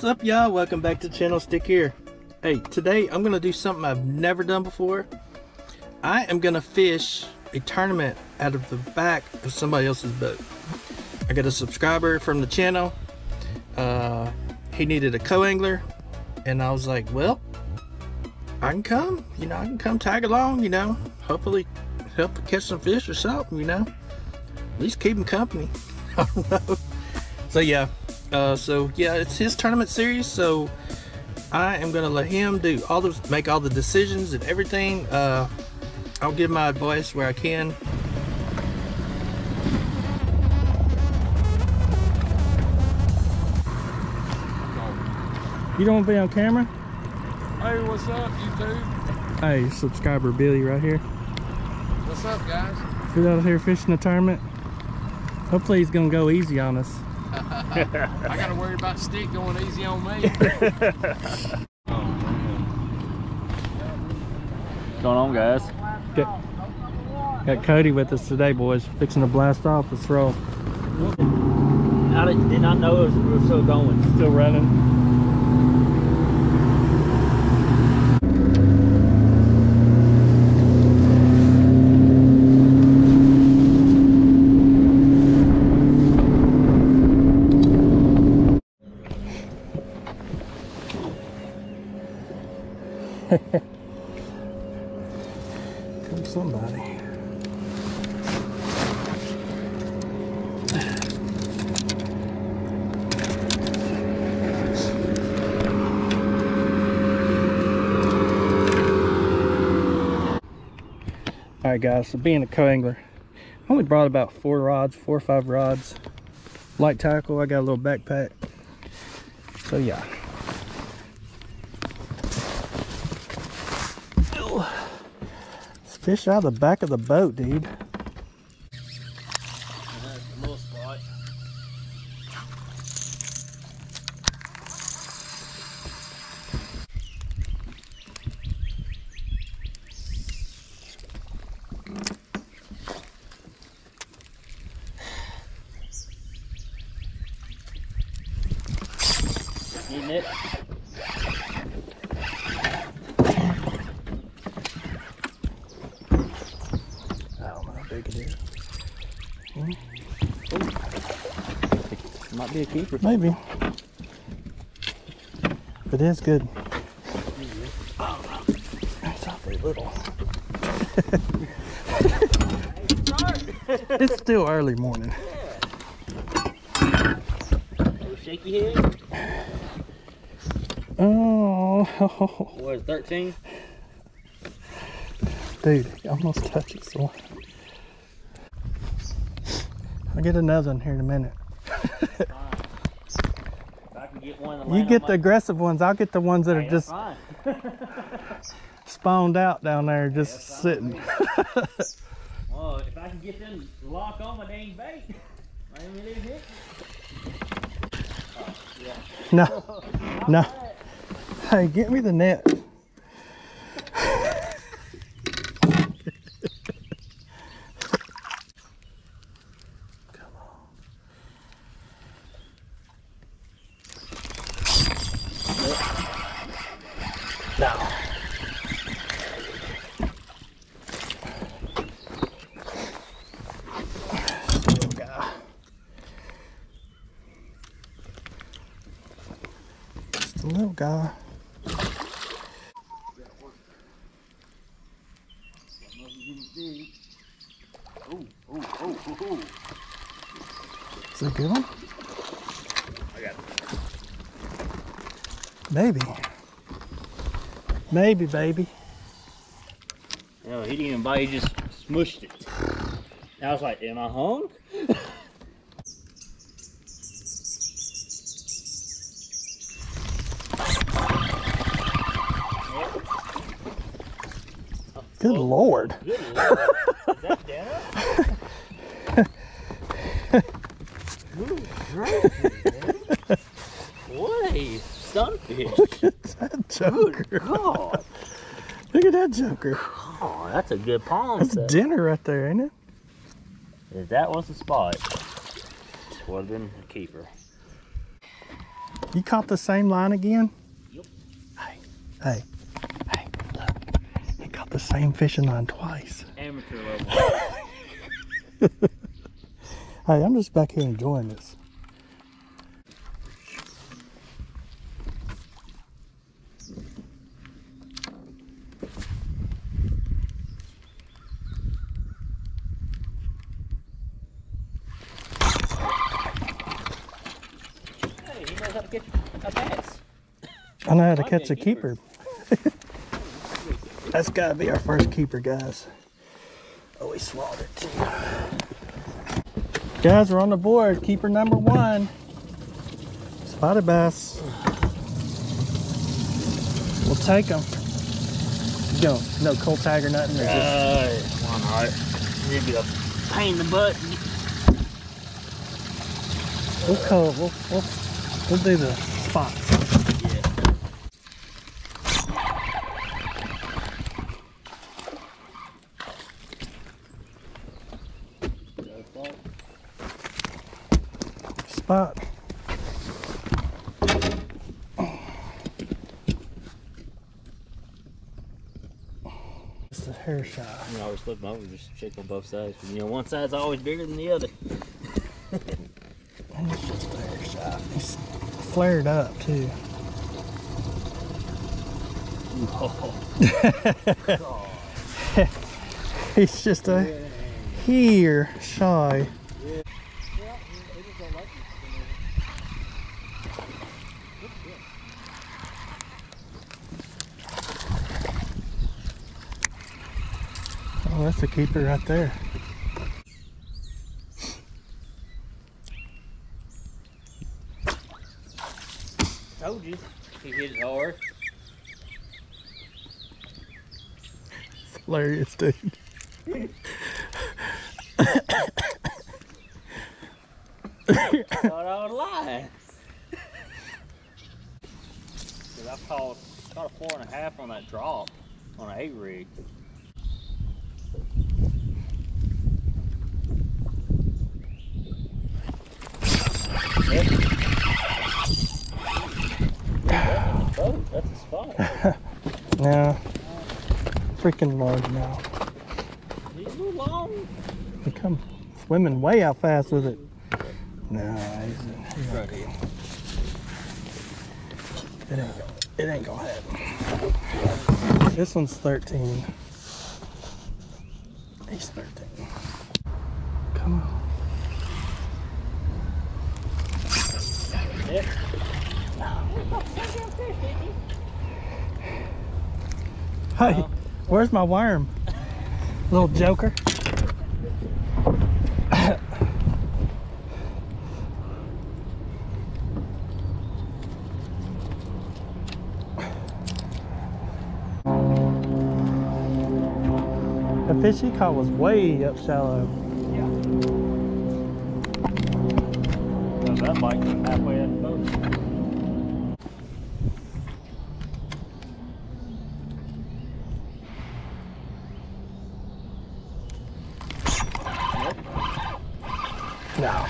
What's up y'all? Welcome back to the channel Stik Here. Hey, today I'm gonna do something I've never done before. I am gonna fish a tournament out of the back of somebody else's boat. I got a subscriber from the channel. Uh, he needed a co-angler and I was like, well, I can come, you know, I can come tag along, you know, hopefully help catch some fish or something, you know, at least keep him company. So yeah, uh, so yeah, it's his tournament series. So I am gonna let him do all the make all the decisions and everything. Uh, I'll give my advice where I can. You don't want to be on camera? Hey, what's up, YouTube? Hey, subscriber Billy right here. What's up, guys? He's out here fishing a tournament. Hopefully he's gonna go easy on us. I gotta worry about Stik going easy on me. oh, What's going on, guys? Got, got Cody with us today, boys. Fixing to blast off. Let's roll. I did, did not know it was, we were still going. Still running. Come somebody. All right, guys. So being a co-angler, I only brought about four rods, four or five rods. Light tackle. I got a little backpack. So yeah. Ew. Let's fish out of the back of the boat, dude. Getting it? I don't know how big it is. Might be a keeper. Maybe. It is good. It's awfully little. it's still early morning. Little shaky head. Oh, What is 13? dude, it almost touches the one. I'll get another one here in a minute. If I can get You get the aggressive ones, I'll get the ones that my... are just spawned out down there, just that's sitting. Well, if I can get them lock on my dang bait, I mean, they hit. no, no. Hey, get me the net. Come on. No. Little guy. Just a little guy. Ooh, ooh, ooh, ooh, ooh. Is a good one? I got it. Maybe. Maybe, baby. No, he didn't even bite, he just smushed it. I was like, am I hung? Good Oh. lord. Good lord. Is that dinner? Good gracious, man. What sunfish. Look at that joker. Good God. Look at that joker. Oh, that's a good pond That's set. dinner right there, ain't it? If that was the spot, it would have been a keeper. You caught the same line again? Yep. Hey, hey, hey, look. He caught the same fishing line twice. Amateur level. Hey, I'm just back here enjoying this. hey, he knows how to catch a bass. I know how to catch a a keeper. That's gotta be our first keeper, guys. Oh, he swallowed it too. Guys, we're on the board. Keeper number one. Spotted bass. We'll take them. Go. No cold tag or nothing. or just- Uh, one heart. It'd be a pain in the butt. We'll call. We'll, we'll, we'll do the spots. Yeah. Spot. It's a hair shot. You always flip them over, just shake on both sides. You know, one side's always bigger than the other. And it's just a hair shot. He's flared up too. He's just a here shy. Oh, that's a keeper right there. Told you. He hit it hard. It's hilarious, dude. Thought I was lying. Cause I caught, caught a four and a half on that drop on an eight rig. Yep. That's a boat. That's a spot. Yeah. Freaking large now. He's a little long. They come swimming way out fast with it. No, he's, Right here. it ain't it ain't gonna happen. This one's 13. He's 13. Come on. Yep. Uh-huh. Where's my worm? Little joker. The fish he caught was way up shallow. Yeah. That bike was halfway up the boat. No.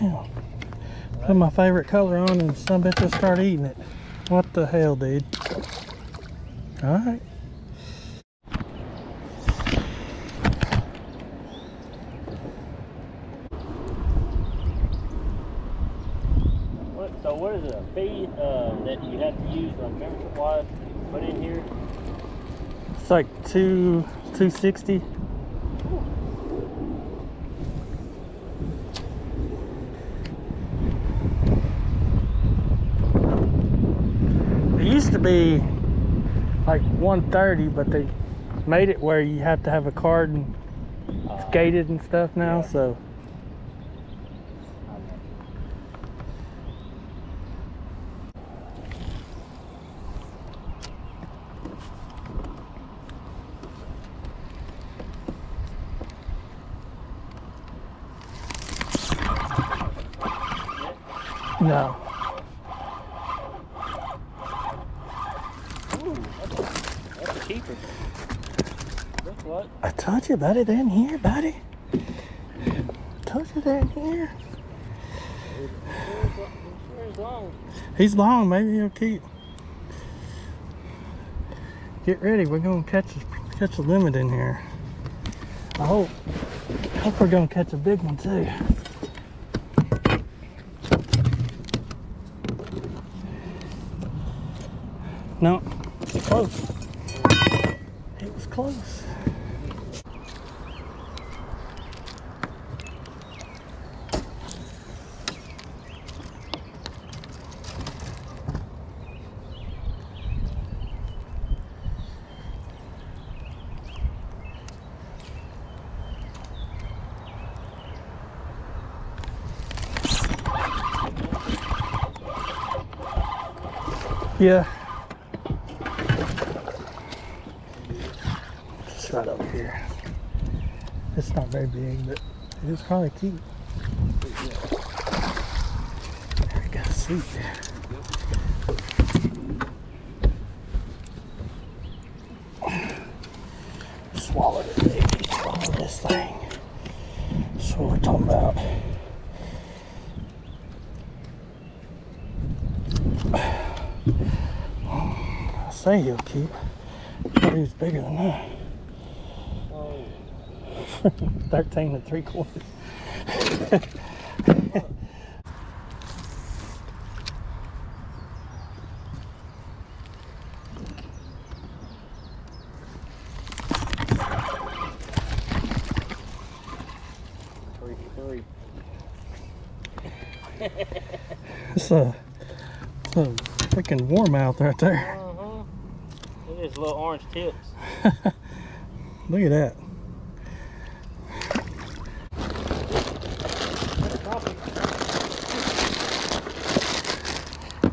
Damn. Put my favorite color on and some bitch just start eating it. What the hell, dude? Alright. So what is it, a fee uh, that you have to use like membership wise put in here? It's like two two sixty. It used to be like 130, but they made it where you have to have a card and it's Uh, gated and stuff now. So no. Ooh, that's a, keeper. Look what? I told you, buddy, they're in here, buddy. I Told you they're in here. Long. He's long, maybe he'll keep. Get ready, we're gonna catch a, catch a limit in here. I hope, I hope we're gonna catch a big one too. No, it's close. Close. Yeah. Just right over here. It's not very big, but it is probably cute. There we go, sweet. Swallowed it, baby. Swallow this thing. That's what we're talking about. I say he'll keep. But he's bigger than that. Oh, 13 and three quarters. It's a, it's a freaking warmouth right there. Uh-huh. Look at his little orange tips. Look at that.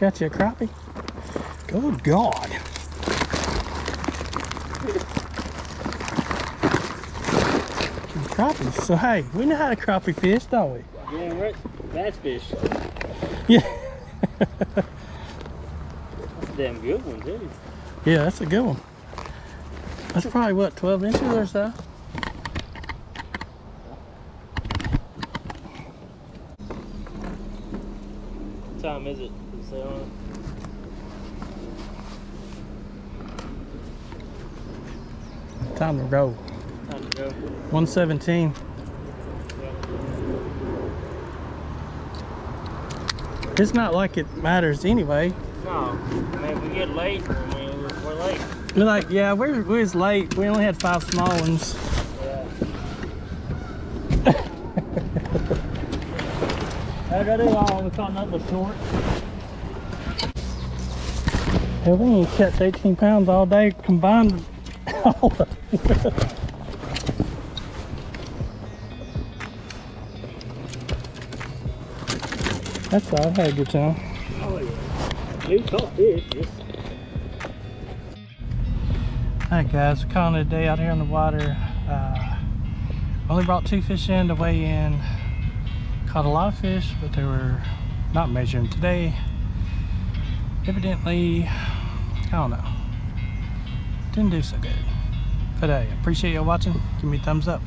Got you a crappie? Good God. Crappies. So hey, we know how to crappie fish, don't we? Yeah, right. Bass fish. Yeah. That's a damn good one, too. Yeah, that's a good one. That's probably what, 12 inches or so? What time is it? Does say on it? Time to go. Time to go. 117. It's not like it matters anyway. No, I mean, if we get late, I mean, we're, we're late. We're like, yeah, we're, we was late. We only had five small ones. Yeah. I got it all. We caught nothing but short. Hell, we ain't catch 18 pounds all day combined. That's all. I had a good time. Oh, yeah. We caught fish. Alright guys, we're calling it a day out here on the water. Uh, only brought two fish in to weigh in. Caught a lot of fish, but they were not measuring today. Evidently, I don't know. Didn't do so good. Hey, appreciate y'all watching. Give me a thumbs up.